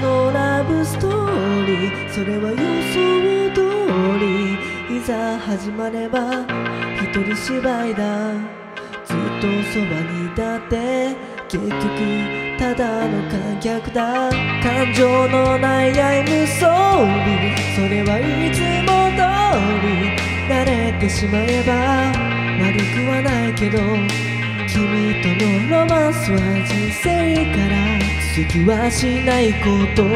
のラブストーリーそれは予想通りいざ始まれば一人芝居だ。ずっとそばにいたって結局ただの観客だ。感情のないアイムソーリーそれはいつも通り慣れてしまえば悪くはないけど君とのロマンスは人生から続きはしないことを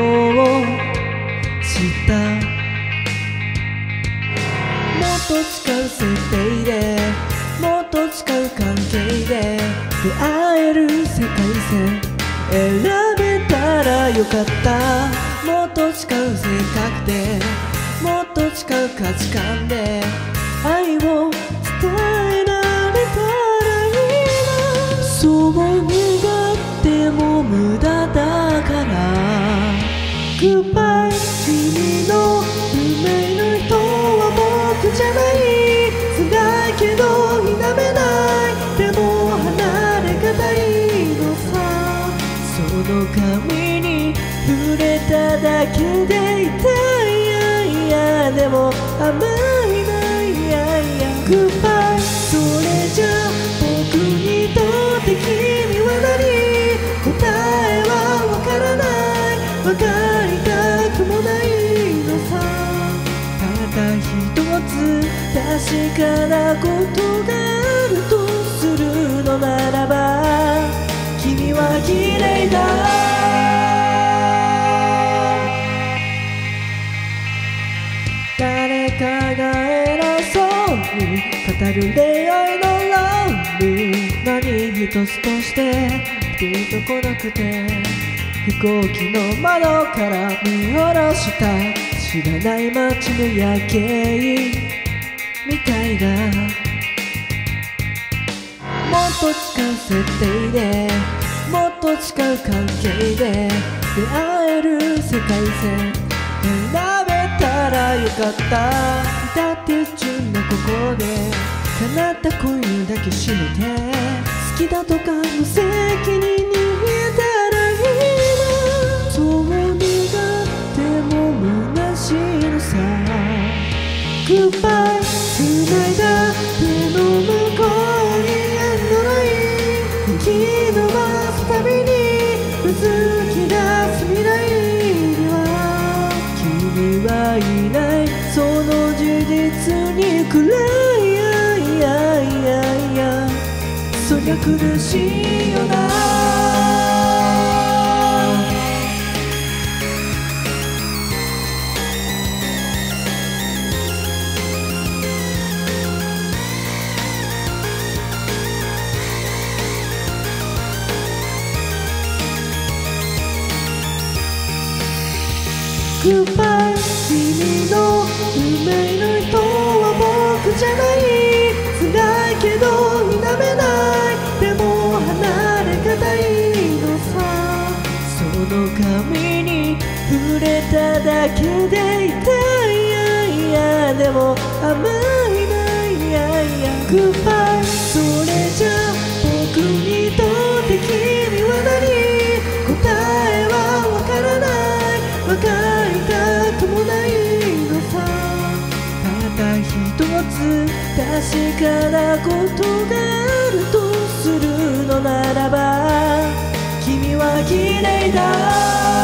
知った。もっと近い設定でもっと近い関係で出会える世界線。選べたらよかった。もっと近い性格でもっと近い価値観で愛を君の運命の人は僕じゃない辛いけど否めないでも離れがたいのさ。その髪に触れただけで痛いやいやでも甘いないやいや。グ綺麗だ。誰かが偉そうに語る恋愛の論理何一つとしてピンとこなくて飛行機の窓から見下ろした知らない街の夜景みたいだもっと近い設定でもっと近い関係で出会える世界線選べたらよかった。だって純なここで叶った恋に抱きしめて好きだとか無責任に言えたらいいな。そう願っても虚しいのさ。に暗いやいやいやいや。そりゃ苦しいよな。グッバイ。髪に触れただけで痛いやいやでも甘いないやいや。グッバイそれじゃ僕にとって君は何？答えはわからない。わかりた。くもないのさ。ただ一つ確かなことがあるとするのならばは綺麗だ